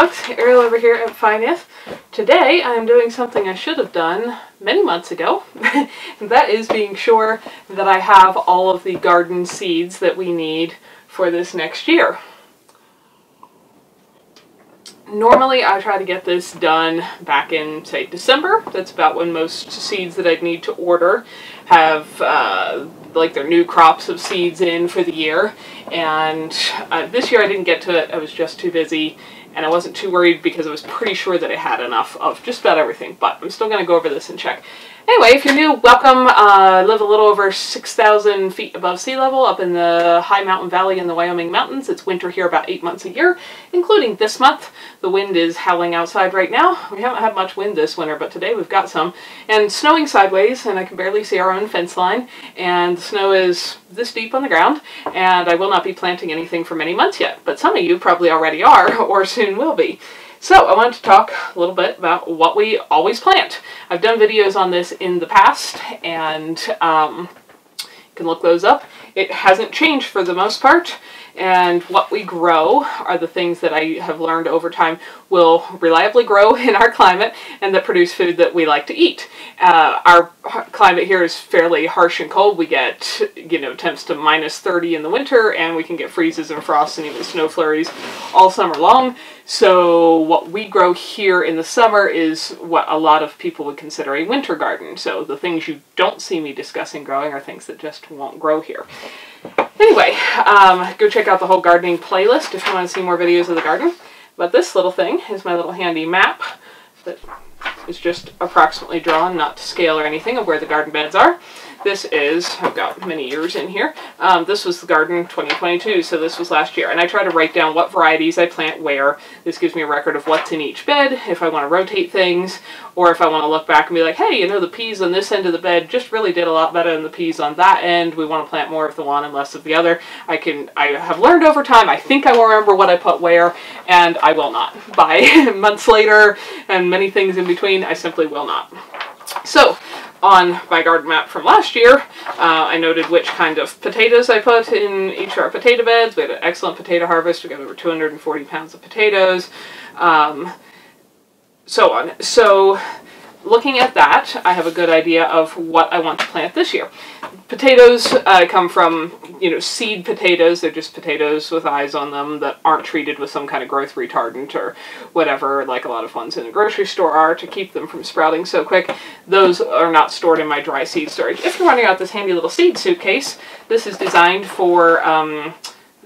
Hugs, Ariel over here at Fy Nyth. Today I'm doing something I should have done many months ago, and that is being sure that I have all of the garden seeds that we need for this next year. Normally I try to get this done back in, say, December. That's about when most seeds that I'd need to order have uh, like their new crops of seeds in for the year. And uh, this year I didn't get to it. I was just too busy and I wasn't too worried because I was pretty sure that I had enough of just about everything. But I'm still going to go over this and check. Anyway, if you're new, welcome. Uh, I live a little over 6,000 feet above sea level up in the high mountain valley in the Wyoming mountains. It's winter here about eight months a year, including this month. The wind is howling outside right now. We haven't had much wind this winter, but today we've got some. And snowing sideways, and I can barely see our own fence line. And the snow is this deep on the ground, and I will not be planting anything for many months yet. But some of you probably already are, or soon will be. So I wanted to talk a little bit about what we always plant. I've done videos on this in the past and um, you can look those up. It hasn't changed for the most part and what we grow are the things that I have learned over time will reliably grow in our climate and that produce food that we like to eat. Uh, our climate here is fairly harsh and cold. We get, you know, temps to minus 30 in the winter and we can get freezes and frosts and even snow flurries all summer long. So what we grow here in the summer is what a lot of people would consider a winter garden. So the things you don't see me discussing growing are things that just won't grow here. Anyway, um, go check out the whole gardening playlist if you want to see more videos of the garden. But this little thing is my little handy map that is just approximately drawn, not to scale or anything, of where the garden beds are. This is, I've got many years in here, um, this was the garden 2022, so this was last year. And I try to write down what varieties I plant where. This gives me a record of what's in each bed, if I want to rotate things, or if I want to look back and be like, hey, you know, the peas on this end of the bed just really did a lot better than the peas on that end. We want to plant more of the one and less of the other. I can, I have learned over time, I think I will remember what I put where, and I will not. By months later, and many things in between, I simply will not. So, on my garden map from last year, uh, I noted which kind of potatoes I put in each of our potato beds. We had an excellent potato harvest. We got over 240 pounds of potatoes, um, so on. So looking at that, I have a good idea of what I want to plant this year. Potatoes uh, come from, you know, seed potatoes. They're just potatoes with eyes on them that aren't treated with some kind of growth retardant or whatever, like a lot of ones in the grocery store are to keep them from sprouting so quick. Those are not stored in my dry seed storage. If you're running out this handy little seed suitcase, this is designed for um,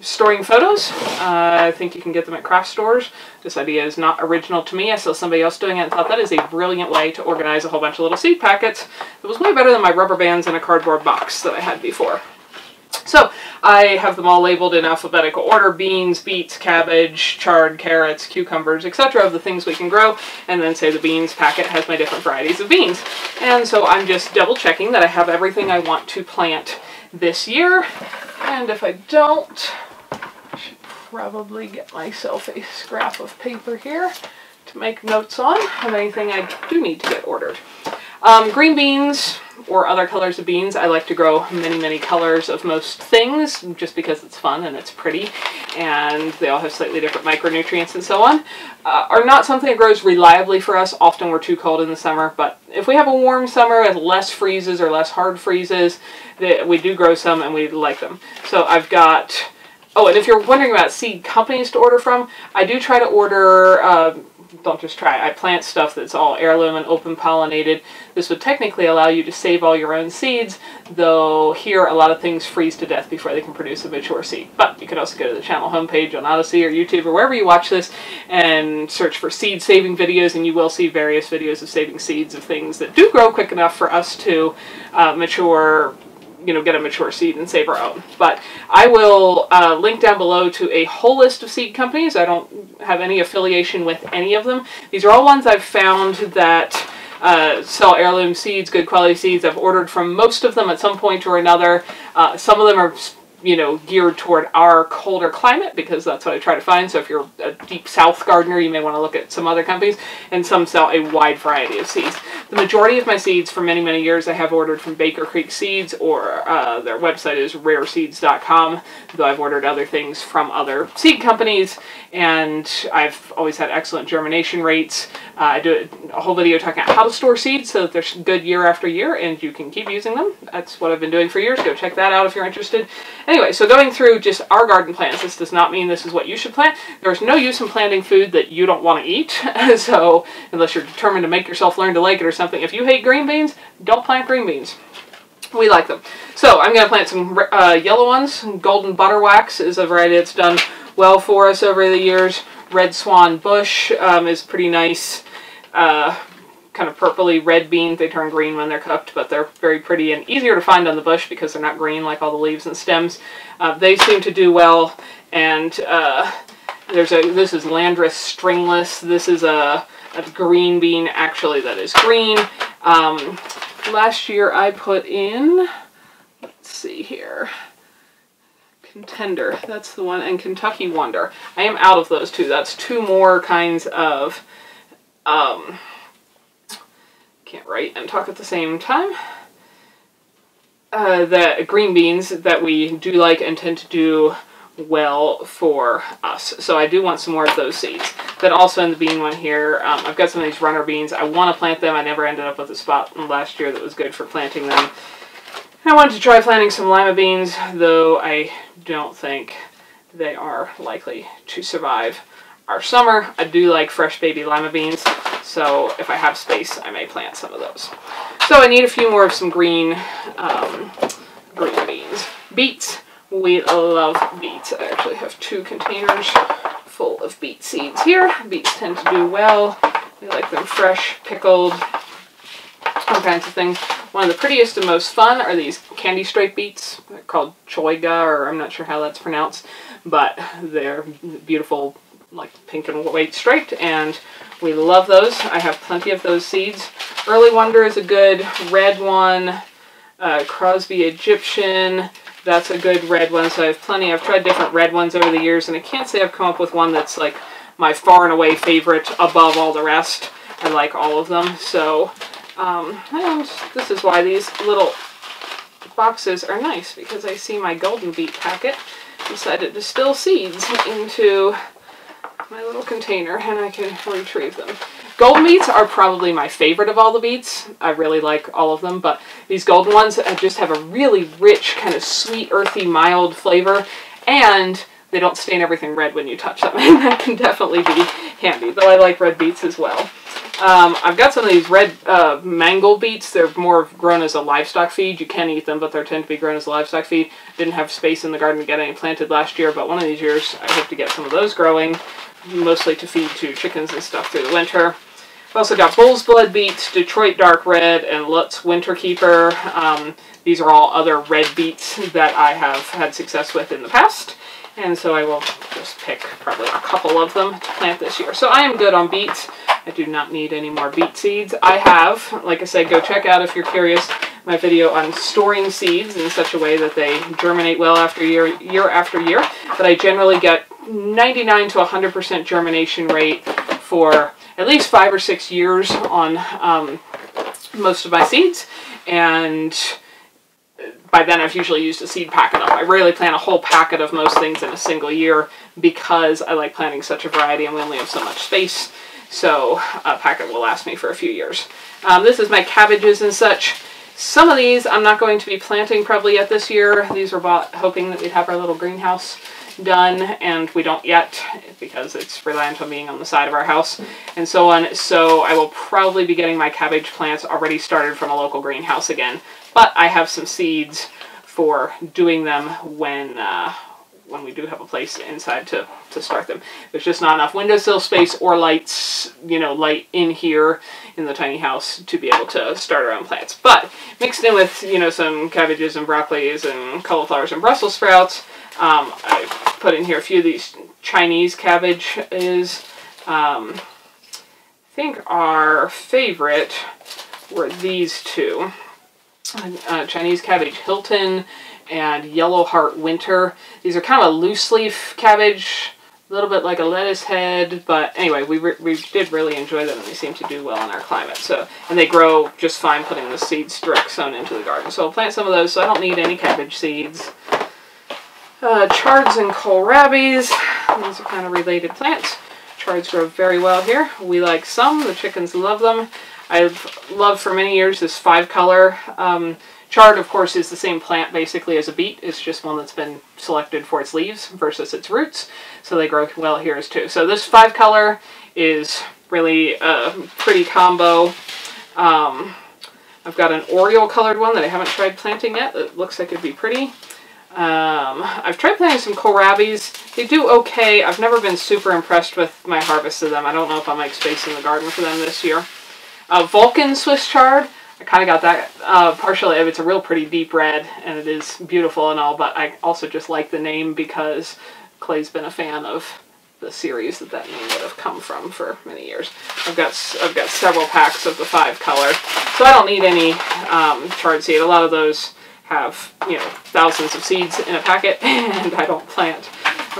storing photos. Uh, I think you can get them at craft stores. This idea is not original to me. I saw somebody else doing it and thought that is a brilliant way to organize a whole bunch of little seed packets. It was way better than my rubber bands in a cardboard box that I had before. So I have them all labeled in alphabetical order, beans, beets, cabbage, chard, carrots, cucumbers, etc. of the things we can grow, and then say the beans packet has my different varieties of beans. And so I'm just double checking that I have everything I want to plant this year, and if I don't, probably get myself a scrap of paper here to make notes on of anything I do need to get ordered. Um, green beans or other colors of beans, I like to grow many, many colors of most things just because it's fun and it's pretty and they all have slightly different micronutrients and so on, uh, are not something that grows reliably for us. Often we're too cold in the summer, but if we have a warm summer with less freezes or less hard freezes, we do grow some and we like them. So I've got Oh, and if you're wondering about seed companies to order from, I do try to order, uh, don't just try, I plant stuff that's all heirloom and open pollinated. This would technically allow you to save all your own seeds, though here a lot of things freeze to death before they can produce a mature seed. But you can also go to the channel homepage on Odysee or YouTube or wherever you watch this and search for seed saving videos and you will see various videos of saving seeds of things that do grow quick enough for us to uh, mature you know, get a mature seed and save our own. But I will uh, link down below to a whole list of seed companies. I don't have any affiliation with any of them. These are all ones I've found that uh, sell heirloom seeds, good quality seeds. I've ordered from most of them at some point or another. Uh, some of them are you know, geared toward our colder climate because that's what I try to find. So if you're a deep south gardener, you may want to look at some other companies, and some sell a wide variety of seeds. the majority of my seeds for many, many years I have ordered from Baker Creek Seeds or uh, their website is rareseeds.com, though I've ordered other things from other seed companies and I've always had excellent germination rates. Uh, I do a whole video talking about how to store seeds so that they're good year after year and you can keep using them. That's what I've been doing for years. Go check that out if you're interested. Anyway, so going through just our garden plants, this does not mean this is what you should plant. There's no use in planting food that you don't want to eat. so unless you're determined to make yourself learn to like it or something, if you hate green beans, don't plant green beans. We like them. So I'm going to plant some uh, yellow ones. Golden Butterwax is a variety that's done well for us over the years. Red Swan Bush um, is pretty nice. Uh, kind of purpley red beans. They turn green when they're cooked, but they're very pretty and easier to find on the bush because they're not green like all the leaves and stems. Uh, they seem to do well, and uh, there's a this is Landreth stringless. This is a, a green bean actually that is green. Um, last year I put in, let's see here. Contender, that's the one, and Kentucky Wonder. I am out of those two. That's two more kinds of, um, can't write and talk at the same time. Uh, the green beans that we do like and tend to do well for us. So I do want some more of those seeds. Then also in the bean one here, um, I've got some of these runner beans. I want to plant them. I never ended up with a spot last year that was good for planting them. I wanted to try planting some lima beans, though I don't think they are likely to survive our summer. I do like fresh baby lima beans, so if I have space, I may plant some of those. So I need a few more of some green, um, green beans. Beets, we love beets. I actually have two containers full of beet seeds here. Beets tend to do well. We like them fresh, pickled, all kinds of things. One of the prettiest and most fun are these candy stripe beets. Called choiga, or I'm not sure how that's pronounced, but they're beautiful, like pink and white striped, and we love those. I have plenty of those seeds. Early Wonder is a good red one. Uh, Crosby Egyptian, that's a good red one, so I have plenty. I've tried different red ones over the years, and I can't say I've come up with one that's like my far and away favorite above all the rest. I like all of them, so um, and this is why these little boxes are nice, because I see my golden beet packet decided to distill seeds into my little container, and I can retrieve them. Gold beets are probably my favorite of all the beets. I really like all of them, but these golden ones just have a really rich, kind of sweet, earthy, mild flavor, and they don't stain everything red when you touch them, and that can definitely be handy, though I like red beets as well. Um, I've got some of these red uh, mangel beets. They're more grown as a livestock feed. You can eat them, but they tend to be grown as a livestock feed. Didn't have space in the garden to get any planted last year, but one of these years I hope to get some of those growing, mostly to feed to chickens and stuff through the winter. I've also got Bull's Blood beets, Detroit Dark Red, and Lutz Winterkeeper. Um, these are all other red beets that I have had success with in the past. And so I will just pick probably a couple of them to plant this year. So I am good on beets. I do not need any more beet seeds. I have, like I said, go check out if you're curious, my video on storing seeds in such a way that they germinate well after year, year after year. But I generally get 99 to 100% germination rate for at least five or six years on um, most of my seeds. And by then I've usually used a seed packet up. I rarely plant a whole packet of most things in a single year because I like planting such a variety and we only have so much space. So a packet will last me for a few years. Um, this is my cabbages and such. Some of these I'm not going to be planting probably yet this year. These were bought hoping that we'd have our little greenhouse done and we don't yet because it's reliant on being on the side of our house and so on. So I will probably be getting my cabbage plants already started from a local greenhouse again. But I have some seeds for doing them when uh, when we do have a place inside to, to start them. There's just not enough windowsill space or lights, you know, light in here in the tiny house to be able to start our own plants. But mixed in with, you know, some cabbages and broccolis and cauliflowers and Brussels sprouts, um, I put in here a few of these Chinese cabbages. Um, I think our favorite were these two uh, Chinese cabbage Hilton and Yellow Heart Winter. These are kind of loose leaf cabbage, a little bit like a lettuce head, but anyway, we, we did really enjoy them and they seem to do well in our climate. So, and they grow just fine putting the seeds direct sown into the garden. So I'll plant some of those so I don't need any cabbage seeds. Uh, chards and kohlrabis, these are kind of related plants. Chards grow very well here. We like some, the chickens love them. I've loved for many years this five color um, Chard, of course, is the same plant basically as a beet. It's just one that's been selected for its leaves versus its roots. So they grow well here as too. So this five color is really a pretty combo. Um, I've got an Oriole colored one that I haven't tried planting yet. It looks like it'd be pretty. Um, I've tried planting some kohlrabis. They do okay. I've never been super impressed with my harvest of them. I don't know if I'll make space in the garden for them this year. Uh, Vulcan Swiss chard. I kind of got that uh, partially. It's a real pretty deep red, and it is beautiful and all. But I also just like the name because Clay's been a fan of the series that that name would have come from for many years. I've got I've got several packs of the five color, so I don't need any um, chard seed. A lot of those have you know thousands of seeds in a packet, and I don't plant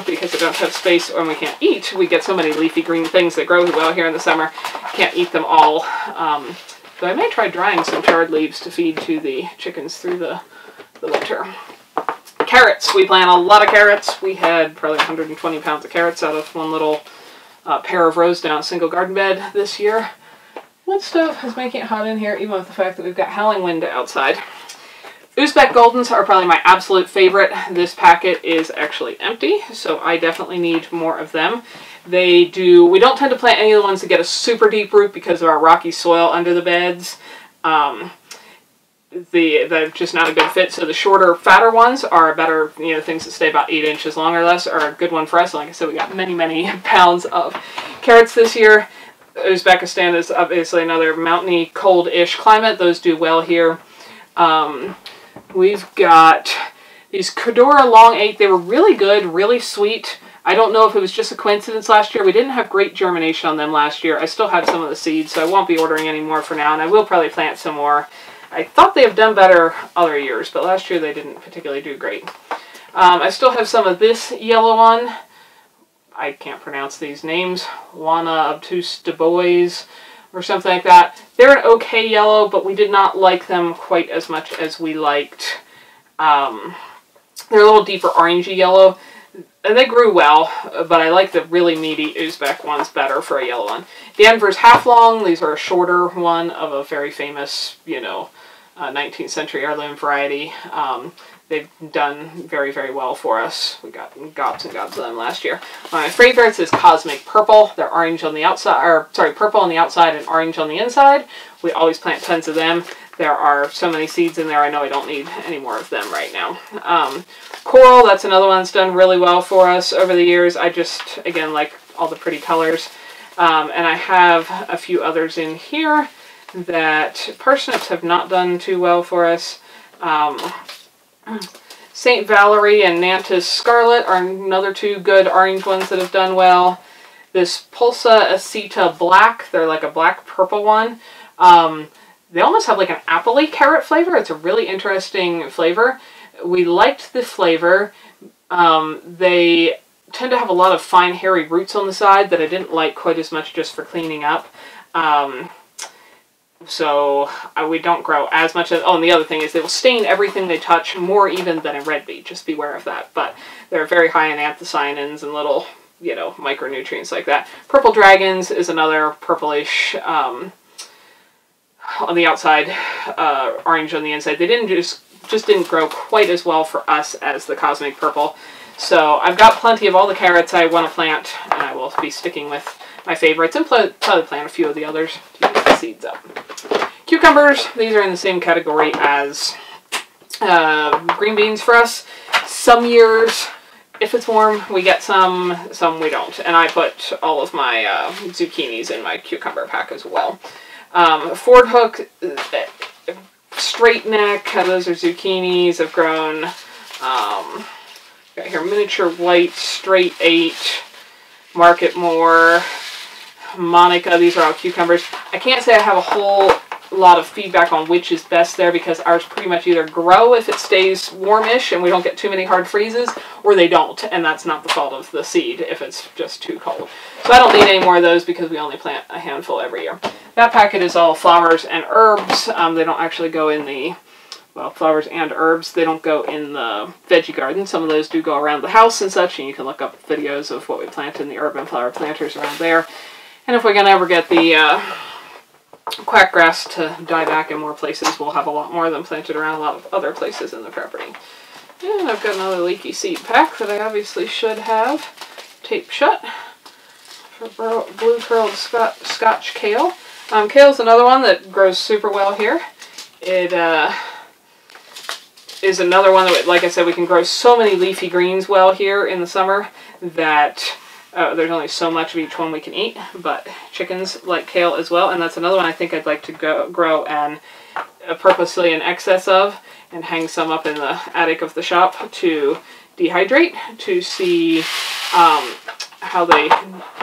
because I don't have space or we can't eat. We get so many leafy green things that grow well here in the summer. Can't eat them all. Um, so I may try drying some chard leaves to feed to the chickens through the, the winter. Carrots. We plant a lot of carrots. We had probably 120 pounds of carrots out of one little uh, pair of rows down a single garden bed this year. Wood stove is making it hot in here, even with the fact that we've got howling wind outside. Uzbek Goldens are probably my absolute favorite. This packet is actually empty, so I definitely need more of them. They do, we don't tend to plant any of the ones that get a super deep root because of our rocky soil under the beds. Um, the they're just not a good fit. So the shorter, fatter ones are better. You know, things that stay about eight inches long or less are a good one for us. Like I said, we got many, many pounds of carrots this year. Uzbekistan is obviously another mountainy, cold-ish climate. Those do well here. Um, we've got these Kadora Long 8. They were really good, really sweet. I don't know if it was just a coincidence last year. We didn't have great germination on them last year. I still have some of the seeds, so I won't be ordering any more for now, and I will probably plant some more. I thought they have done better other years, but last year they didn't particularly do great. Um, I still have some of this yellow one. I can't pronounce these names. Juana Obtuse de Bois or something like that. They're an okay yellow, but we did not like them quite as much as we liked. Um, they're a little deeper orangey yellow and they grew well, but I like the really meaty Uzbek ones better for a yellow one. Danvers half long, these are a shorter one of a very famous, you know, uh, 19th century heirloom variety. Um, they've done very, very well for us. We got gobs and gobs of them last year. My favorites is Cosmic Purple. They're orange on the outside, or sorry, purple on the outside and orange on the inside. We always plant tons of them. There are so many seeds in there, I know I don't need any more of them right now. Um, Coral, that's another one that's done really well for us over the years. I just, again, like all the pretty colors. Um, and I have a few others in here that parsnips have not done too well for us. Um, St. Valerie and Nantes Scarlet are another two good orange ones that have done well. This Pulsa Aceta Black, they're like a black purple one. Um, they almost have like an appley carrot flavor. It's a really interesting flavor we liked the flavor. Um, they tend to have a lot of fine hairy roots on the side that I didn't like quite as much just for cleaning up. Um, so uh, we don't grow as much as, oh, and the other thing is they will stain everything they touch more even than a red beet, just beware of that. But they're very high in anthocyanins and little, you know, micronutrients like that. Purple Dragons is another purplish, um, on the outside, uh, orange on the inside. They didn't just just didn't grow quite as well for us as the Cosmic Purple. So I've got plenty of all the carrots I want to plant, and I will be sticking with my favorites and probably plant a few of the others to get the seeds up. Cucumbers, these are in the same category as uh, green beans for us. Some years, if it's warm, we get some, some we don't. And I put all of my uh, zucchinis in my cucumber pack as well. Um, Fordhook, straight neck. Those are zucchinis. I've grown, um, got here miniature white, straight eight, Marketmore, Monica. These are all cucumbers. I can't say I have a whole a lot of feedback on which is best there because ours pretty much either grow if it stays warmish and we don't get too many hard freezes, or they don't, and that's not the fault of the seed if it's just too cold. So I don't need any more of those because we only plant a handful every year. That packet is all flowers and herbs. Um, they don't actually go in the well, flowers and herbs. They don't go in the veggie garden. Some of those do go around the house and such, and you can look up videos of what we plant in the urban flower planters around there. And if we can ever get the uh, quackgrass to die back in more places, we'll have a lot more of them planted around a lot of other places in the property. And I've got another leaky seed pack that I obviously should have taped shut for blue curled scotch kale. Um, kale is another one that grows super well here. It uh, is another one that, like I said, we can grow so many leafy greens well here in the summer that uh, there's only so much of each one we can eat, but chickens like kale as well, and that's another one I think I'd like to go, grow and uh, purposely in excess of and hang some up in the attic of the shop to dehydrate to see um, how they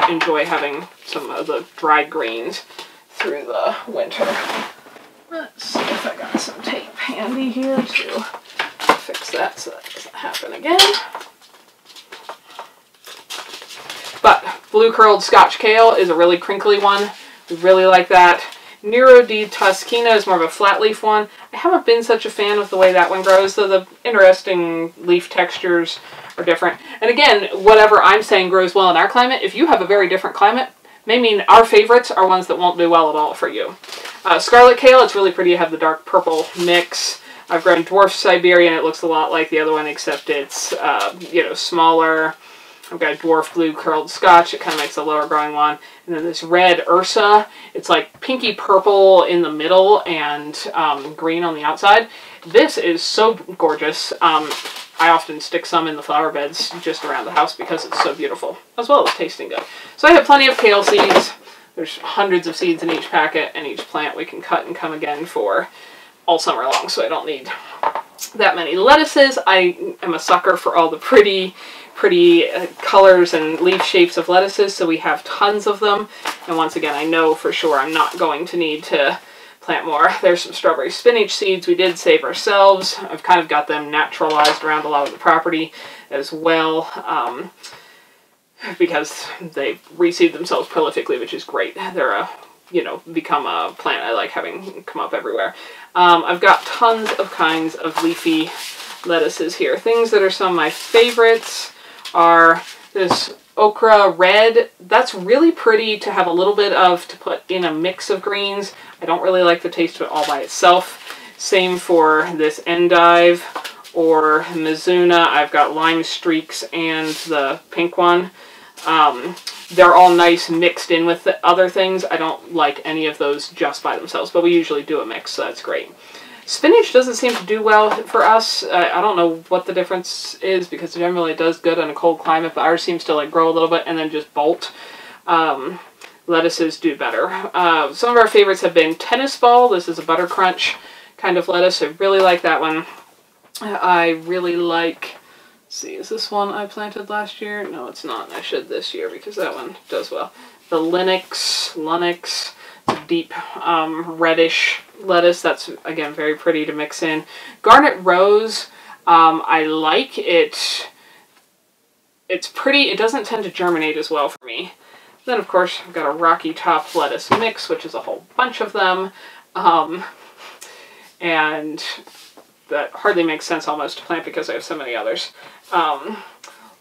enjoy having some of the dried greens through the winter. Let's see if I got some tape handy here to fix that so that doesn't happen again. But blue curled scotch kale is a really crinkly one. We really like that. Nero di Toscana is more of a flat leaf one. I haven't been such a fan of the way that one grows, though the interesting leaf textures are different. And again, whatever I'm saying grows well in our climate, if you have a very different climate, may mean our favorites are ones that won't do well at all for you. Uh, scarlet kale, it's really pretty to have the dark purple mix. I've grown dwarf Siberian. It looks a lot like the other one, except it's, uh, you know, smaller. I've got dwarf blue curled scotch. It kind of makes a lower growing one. And then this red Ursa. It's like pinky purple in the middle and um, green on the outside. This is so gorgeous. Um, I often stick some in the flower beds just around the house because it's so beautiful, as well as tasting good. So I have plenty of kale seeds. There's hundreds of seeds in each packet, and each plant we can cut and come again for all summer long, so I don't need that many lettuces. I am a sucker for all the pretty, pretty uh, colors and leaf shapes of lettuces, so we have tons of them. And once again, I know for sure I'm not going to need to plant more. There's some strawberry spinach seeds we did save ourselves. I've kind of got them naturalized around a lot of the property as well. Um, because they reseed themselves prolifically, which is great. They're a you know, become a plant I like having come up everywhere. Um, I've got tons of kinds of leafy lettuces here. Things that are some of my favorites are this okra red. That's really pretty to have a little bit of to put in a mix of greens. I don't really like the taste of it all by itself. Same for this endive or mizuna. I've got lime streaks and the pink one. Um, they're all nice mixed in with the other things. I don't like any of those just by themselves, but we usually do a mix, so that's great. Spinach doesn't seem to do well for us. Uh, I don't know what the difference is because generally it does good in a cold climate, but ours seems to like grow a little bit and then just bolt. Um, lettuces do better. Uh, some of our favorites have been tennis ball. This is a butter crunch kind of lettuce. I really like that one. I really like see, is this one I planted last year? No, it's not. I should this year because that one does well. The Linux, Linux, deep um, reddish lettuce. That's, again, very pretty to mix in. Garnet Rose, um, I like it. It's pretty. It doesn't tend to germinate as well for me. Then, of course, I've got a Rocky Top lettuce mix, which is a whole bunch of them. Um, and that hardly makes sense almost to plant because I have so many others. Um,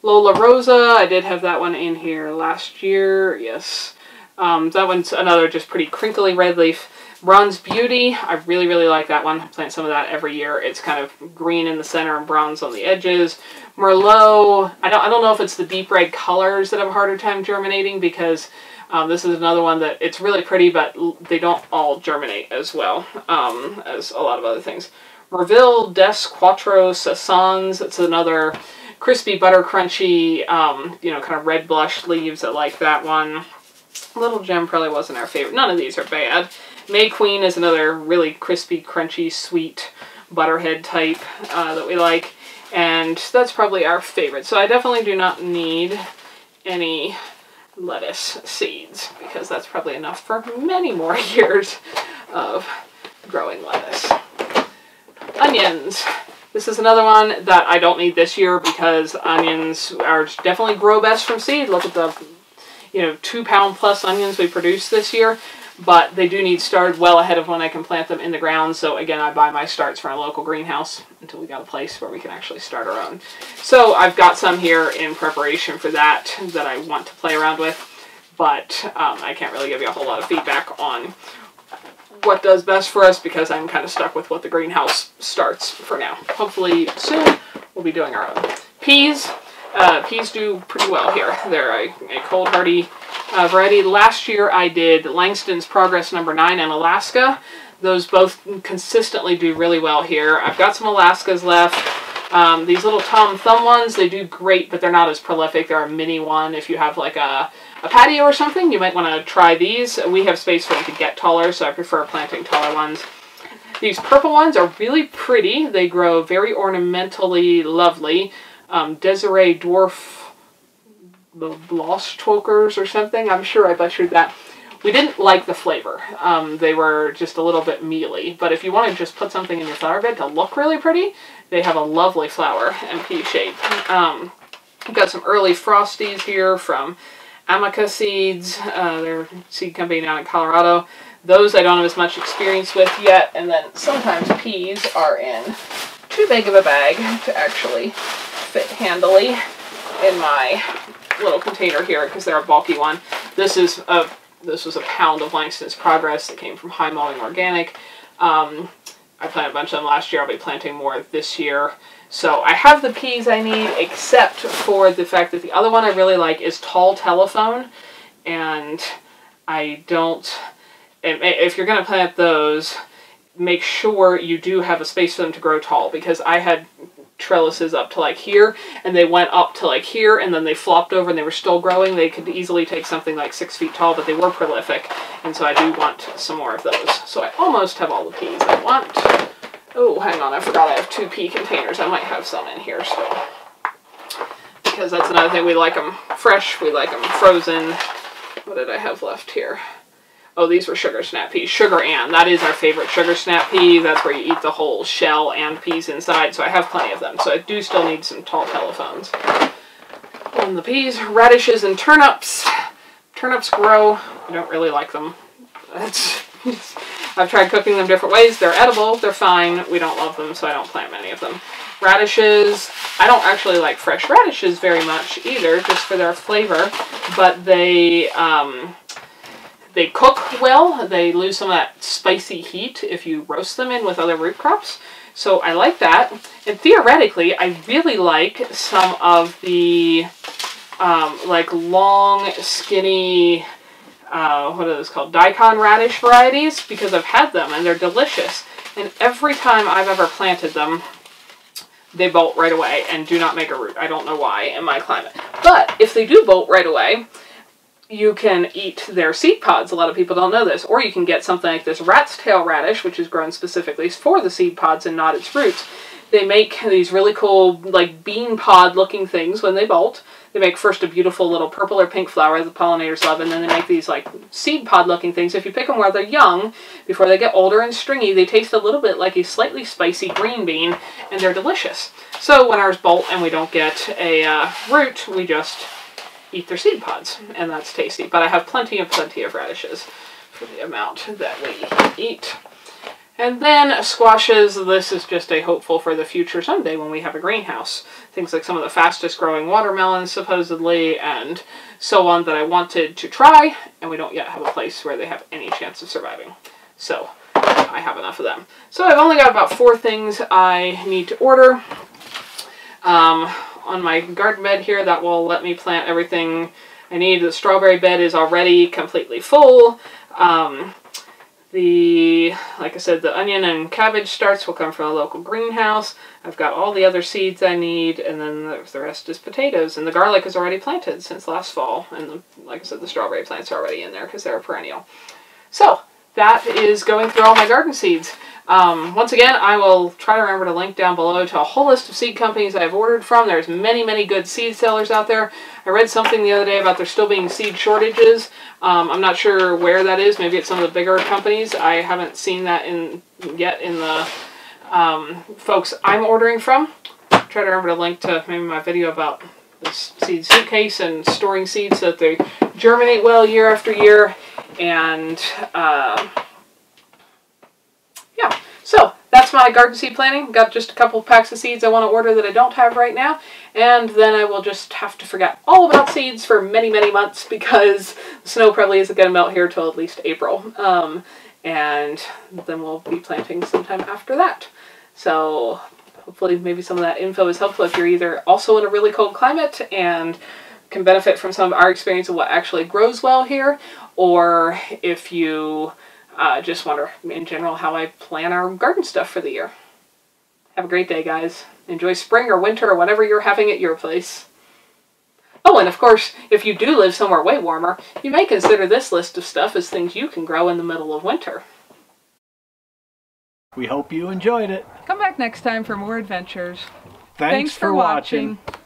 Lola Rosa, I did have that one in here last year, yes. Um, that one's another just pretty crinkly red leaf. Bronze Beauty, I really, really like that one. I plant some of that every year. It's kind of green in the center and bronze on the edges. Merlot, I don't, I don't know if it's the deep red colors that have a harder time germinating because um, this is another one that it's really pretty, but they don't all germinate as well um, as a lot of other things. Merveille Des Quatre Saisons, it's another crispy, butter crunchy, um, you know, kind of red blush leaves. I like that one. Little Gem probably wasn't our favorite. None of these are bad. May Queen is another really crispy, crunchy, sweet butterhead type uh, that we like. And that's probably our favorite. So I definitely do not need any lettuce seeds because that's probably enough for many more years of growing lettuce. Onions. This is another one that I don't need this year because onions are definitely grow best from seed. Look at the, you know, two pound plus onions we produced this year. But they do need started well ahead of when I can plant them in the ground. So again, I buy my starts from a local greenhouse until we got a place where we can actually start our own. So I've got some here in preparation for that that I want to play around with. But um, I can't really give you a whole lot of feedback on what does best for us because I'm kind of stuck with what the greenhouse starts for now. Hopefully soon we'll be doing our own. Peas. Uh, peas do pretty well here. They're a, a cold hardy uh, variety. Last year I did Laxton's Progress number 9 in Alaska. Those both consistently do really well here. I've got some Alaskas left. Um, these little Tom Thumb ones, they do great, but they're not as prolific. They're a mini one. If you have like a, a patio or something, you might want to try these. We have space for them to get taller, so I prefer planting taller ones. These purple ones are really pretty. They grow very ornamentally lovely. Um, Desiree Dwarf the Lost Tokers or something. I'm sure I butchered that. We didn't like the flavor. Um, they were just a little bit mealy. But if you want to just put something in your flower bed to look really pretty, they have a lovely flower and pea shape. Um, have got some early Frosties here from Amkha Seeds. Uh, seed company down in Colorado. Those I don't have as much experience with yet. And then sometimes peas are in too big of a bag to actually fit handily in my little container here because they're a bulky one. This is a this was a pound of Laxton's Progress that came from High Mowing Organic. Um, I planted a bunch of them last year. I'll be planting more this year. So I have the peas I need, except for the fact that the other one I really like is Tall Telephone. And I don't... If you're going to plant those, make sure you do have a space for them to grow tall. Because I had trellises up to like here and they went up to like here and then they flopped over and they were still growing. They could easily take something like six feet tall but they were prolific and so I do want some more of those. So I almost have all the peas I want. Oh hang on I forgot I have two pea containers. I might have some in here still. Because that's another thing. We like them fresh. We like them frozen. What did I have left here Oh, these were sugar snap peas. Sugar Ann. That is our favorite sugar snap pea. That's where you eat the whole shell and peas inside. So I have plenty of them. So I do still need some tall telephones. On the peas, radishes and turnips. Turnips grow. I don't really like them. I've tried cooking them different ways. They're edible. They're fine. We don't love them, so I don't plant many of them. Radishes. I don't actually like fresh radishes very much either, just for their flavor. But they... Um, they cook well. They lose some of that spicy heat if you roast them in with other root crops. So I like that. And theoretically, I really like some of the um, like long, skinny, uh, what are those called? Daikon radish varieties because I've had them and they're delicious. And every time I've ever planted them, they bolt right away and do not make a root. I don't know why in my climate. But if they do bolt right away, you can eat their seed pods. A lot of people don't know this. Or you can get something like this rat's tail radish, which is grown specifically for the seed pods and not its roots. They make these really cool, like, bean pod looking things when they bolt. They make first a beautiful little purple or pink flower the pollinators love, and then they make these, like, seed pod looking things. If you pick them while they're young, before they get older and stringy, they taste a little bit like a slightly spicy green bean, and they're delicious. So when ours bolt and we don't get a uh, root, we just eat their seed pods, and that's tasty. But I have plenty and plenty of radishes for the amount that we eat. And then squashes, this is just a hopeful for the future someday when we have a greenhouse. Things like some of the fastest growing watermelons, supposedly, and so on that I wanted to try, and we don't yet have a place where they have any chance of surviving. So, I have enough of them. So I've only got about four things I need to order. Um, on my garden bed here that will let me plant everything I need. The strawberry bed is already completely full. Um, the, like I said, the onion and cabbage starts will come from a local greenhouse. I've got all the other seeds I need, and then the, rest is potatoes. And the garlic is already planted since last fall. And the, like I said, the strawberry plants are already in there because they're a perennial. So, that is going through all my garden seeds. Um, once again, I will try to remember to link down below to a whole list of seed companies I've ordered from. There's many, many good seed sellers out there. I read something the other day about there still being seed shortages. Um, I'm not sure where that is. Maybe it's some of the bigger companies. I haven't seen that in yet in the um, folks I'm ordering from. Try to remember to link to maybe my video about this seed suitcase and storing seeds so that they germinate well year after year. And uh, yeah, so that's my garden seed planning. Got just a couple packs of seeds I want to order that I don't have right now. And then I will just have to forget all about seeds for many, many months because the snow probably isn't going to melt here till at least April. Um, and then we'll be planting sometime after that. So hopefully maybe some of that info is helpful if you're either also in a really cold climate and can benefit from some of our experience of what actually grows well here, or if you uh, just wonder in general how I plan our garden stuff for the year. Have a great day, guys. Enjoy spring or winter or whatever you're having at your place. Oh, and of course, if you do live somewhere way warmer, you may consider this list of stuff as things you can grow in the middle of winter. We hope you enjoyed it. Come back next time for more adventures. Thanks, Thanks for, for watching. watching.